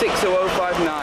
60059.